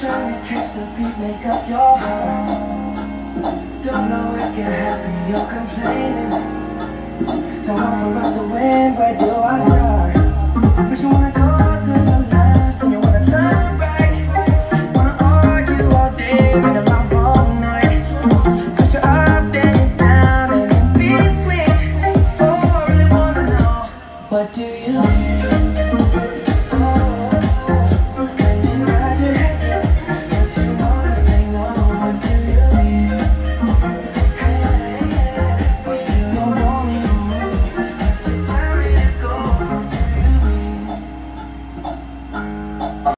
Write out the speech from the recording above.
Trying to catch the beat, make up your heart. Don't know if you're happy or complaining. Don't want for us to win, where do I start? First you wanna go to the left, then you wanna turn right. Wanna argue all day, make a long, long night. Cause you're up, then you're down, and in between. Oh, I really wanna know, what do you